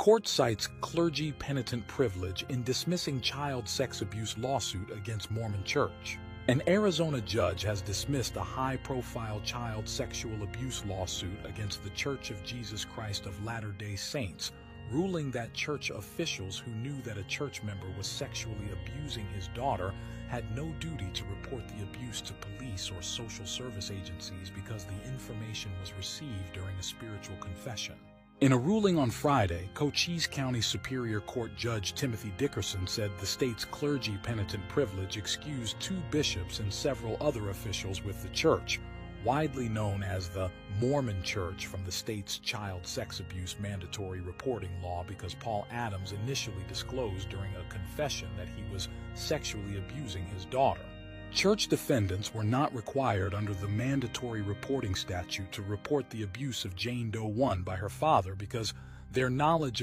Court cites clergy penitent privilege in dismissing child sex abuse lawsuit against Mormon Church. An Arizona judge has dismissed a high-profile child sexual abuse lawsuit against the Church of Jesus Christ of Latter-day Saints, ruling that church officials who knew that a church member was sexually abusing his daughter had no duty to report the abuse to police or social service agencies because the information was received during a spiritual confession. In a ruling on Friday, Cochise County Superior Court Judge Timothy Dickerson said the state's clergy penitent privilege excused two bishops and several other officials with the church, widely known as the Mormon Church from the state's child sex abuse mandatory reporting law because Paul Adams initially disclosed during a confession that he was sexually abusing his daughter. Church defendants were not required under the mandatory reporting statute to report the abuse of Jane Doe 1 by her father because their knowledge